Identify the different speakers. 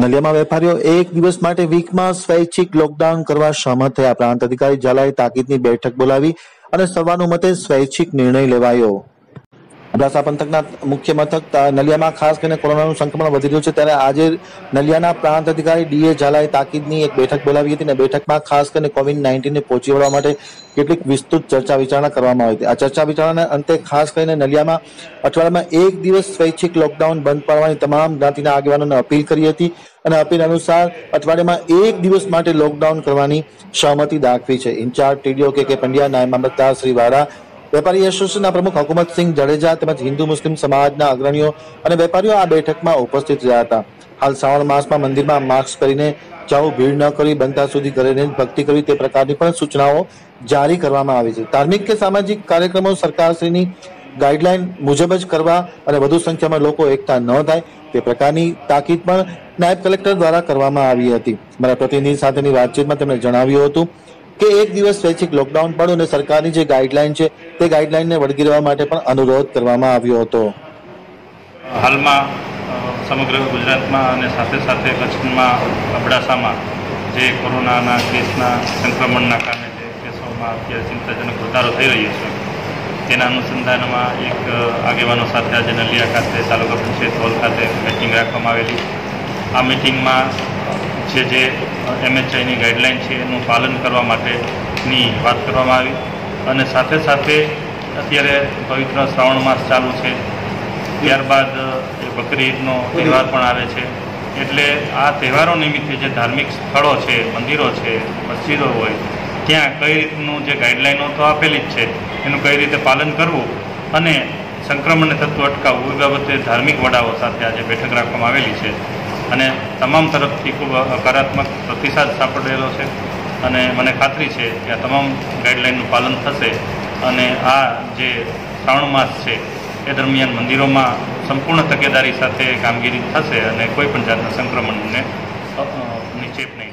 Speaker 1: નલિયામાં વેપારીઓ એક દિવસ માટે વીકમાં સ્વૈચ્છિક લોકડાઉન કરવા સહમત થયા. પ્રાંત અધિકારી ઝાલાએ તાકીદની બેઠક બોલાવી અને સર્વાનુમતે સ્વૈચ્છિક નિર્ણય લેવાયો. અબડાસા પંથકના મુખ્ય મથક નલિયામાં ખાસ કરીને કોરોનાનું સંક્રમણ વધી રહ્યું છે, ત્યારે આજે નલિયાના પ્રાંત અધિકારી ડીએ ઝાલાએ તાકીદની એક બેઠક બોલાવી હતી અને બેઠકમાં ખાસ કરીને કોવિડ નાઇન્ટીનને પહોંચી વળવા માટે કેટલીક વિસ્તૃત ચર્ચા વિચારણા કરવામાં આવી હતી. આ ચર્ચા વિચારણાના અંતે ખાસ કરીને નલિયામાં અઠવાડિયામાં એક દિવસ સ્વૈચ્છિક લોકડાઉન બંધ પાડવાની તમામ જ્ઞાતિના આગેવાનોને અપીલ કરી હતી અને અપીલ અનુસાર અઠવાડિયામાં એક દિવસ માટે લોકડાઉન કરવાની સહમતિ દાખવી છે. ઇન્ચાર્જ ટીડીઓ કે કે પંડ્યા નાયબ મામલતદાર શ્રી વારા વેપારી એસોસિએશનના પ્રમુખ હકુમતસિંહ જાડેજા તેમજ હિન્દુ મુસ્લિમ સમાજના અગ્રણીઓ અને વેપારીઓ આ બેઠકમાં ઉપસ્થિત રહ્યા હતા. હાલ શ્રાવણ માસમાં મંદિરમાં માસ્ક કરીને જાઓ, ભીડ ન કરી બનતા સુધી ઘરે રહીને ભક્તિ કરવી તે પ્રકારની પણ સૂચનાઓ જારી કરવામાં આવી છે. ધાર્મિક કે સામાજિક કાર્યક્રમો સરકારશ્રીની ગાઈડલાઈન મુજબ જ કરવા અને વધુ સંખ્યામાં લોકો એકઠા ન થાય તે પ્રકારની તાકીદ પણ નાયબ કલેક્ટર દ્વારા કરવામાં આવી હતી. મારા પ્રતિનિધિ સાથેની વાતચીતમાં તેમણે જણાવ્યું હતું કે એક દિવસ સ્વૈચ્છિક લોકડાઉન પણ અને સરકારની જે ગાઈડલાઈન છે, તે ગાઈડલાઈનને વળગી માટે પણ અનુરોધ કરવામાં આવ્યો હતો.
Speaker 2: હાલમાં સમગ્ર ગુજરાતમાં અને સાથે સાથે કચ્છમાં અબડાસામાં જે કોરોનાના કેસના સંક્રમણના કારણે જે કેસોમાં અત્યારે ચિંતાજનક વધારો થઈ રહ્યો છે, તેના અનુસંધાનમાં એક આગેવાનો સાથે આજે નલિયા ખાતે, તાલુકા પંચાયત હોલ ખાતે મિટિંગ રાખવામાં આવેલી. આ મિટિંગમાં જે જે એમએચઆઈની ગાઈડલાઇન છે, એનું પાલન કરવા માટેની વાત કરવામાં આવી. અને સાથે સાથે અત્યારે પવિત્ર શ્રાવણ માસ ચાલુ છે. ત્યારબાદ બકરી ઈદનો તહેવાર પણ આવે છે. એટલે આ તહેવારો નિમિત્તે જે ધાર્મિક સ્થળો છે, મંદિરો છે, મસ્જિદો હોય, ત્યાં કઈ રીતનું જે ગાઈડલાઈનો તો આપેલી જ છે, એનું કઈ રીતે પાલન કરવું અને સંક્રમણને થતું અટકાવવું, એ બાબતે ધાર્મિક વડાઓ સાથે આજે બેઠક રાખવામાં આવેલી છે. અને તમામ તરફથી ખૂબ હકારાત્મક પ્રતિસાદ સાંપડેલો છે. અને મને ખાતરી છે કે આ તમામ ગાઈડલાઇનનું પાલન થશે અને આ જે શ્રાવણ માસ છે એ દરમિયાન મંદિરોમાં સંપૂર્ણ તકેદારી સાથે કામગીરી થશે અને કોઈ પણ જાતના સંક્રમણને અ, અ, ની ચેપ નહીં